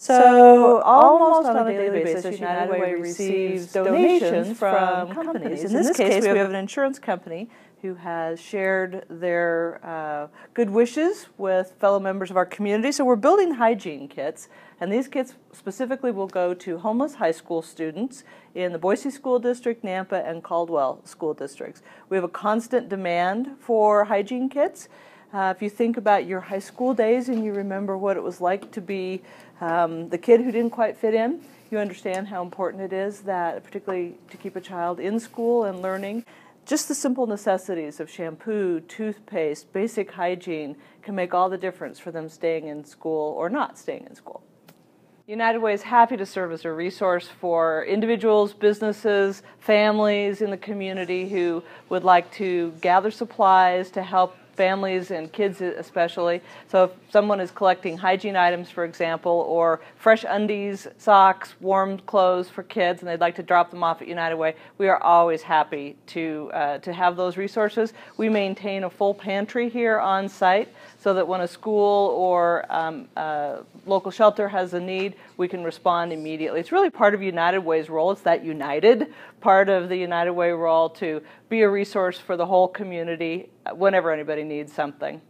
So almost on a daily basis, United Way receives donations from companies. In this case, we have an insurance company who has shared their uh, good wishes with fellow members of our community. So we're building hygiene kits, and these kits specifically will go to homeless high school students in the Boise School District, Nampa, and Caldwell School Districts. We have a constant demand for hygiene kits. Uh, if you think about your high school days and you remember what it was like to be um, the kid who didn't quite fit in, you understand how important it is that, particularly to keep a child in school and learning. Just the simple necessities of shampoo, toothpaste, basic hygiene can make all the difference for them staying in school or not staying in school. United Way is happy to serve as a resource for individuals, businesses, families in the community who would like to gather supplies to help families and kids especially. So if someone is collecting hygiene items, for example, or fresh undies, socks, warm clothes for kids, and they'd like to drop them off at United Way, we are always happy to, uh, to have those resources. We maintain a full pantry here on site so that when a school or um, a local shelter has a need, we can respond immediately. It's really part of United Way's role. It's that united part of the United Way role to be a resource for the whole community whenever anybody needs something.